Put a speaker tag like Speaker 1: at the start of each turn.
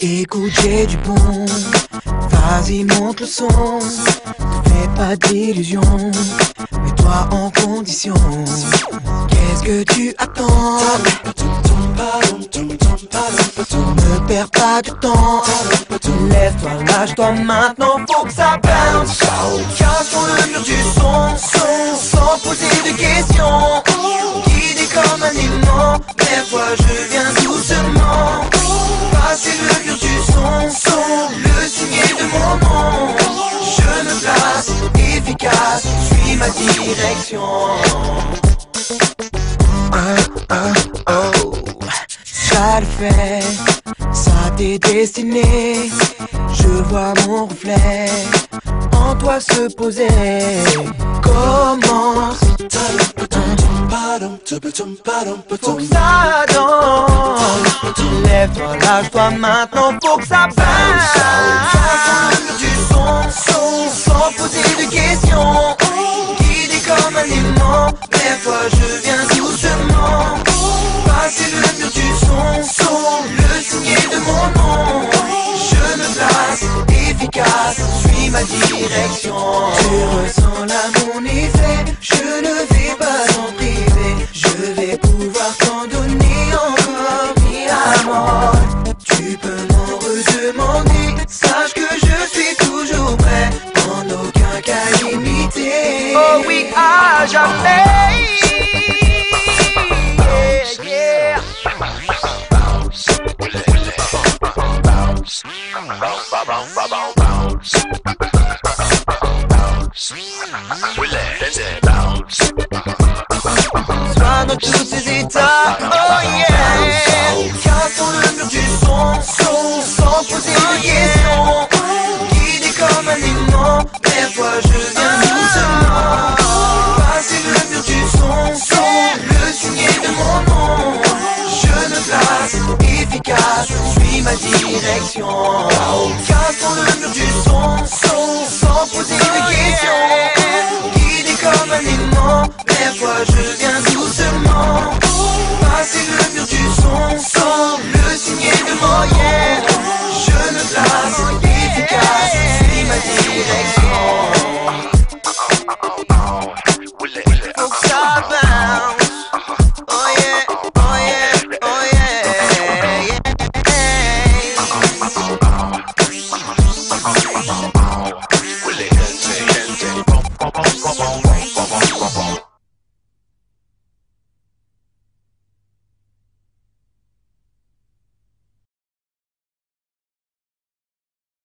Speaker 1: Écoute, j'ai du bon. Vas-y, monte le son. Ne fais pas d'illusions. Mets-toi en condition. Qu'est-ce que tu attends? Ne perds pas de temps. Lève-toi, lâche-toi maintenant, faut que ça bounce. Cassons le mur du son, ma direction. Oh, oh, oh, ça le fait, ça t'est destiné. Je vois mon reflet en toi se poser. Commence. Faut que ça danse. Lève-toi, lâche-toi maintenant, faut que ça passe. du son, son, sans poser de questions. Direction. Tu ressens là mon effet, je ne vais pas en priver. Je vais pouvoir t'en donner encore mis à mort. Tu peux m'en redemander, sache que je suis toujours prêt, en aucun cas limité. Oh oui, à jamais. Yeah, yeah. Sois dans tous ces états, oh yeah Cassons le mur du son, son, sans poser de questions Guidé comme un aimant, mais fois je viens doucement. Passer le mur du son, son, le signer de mon nom. Je me place, efficace, suis ma direction. Cassons le Oh.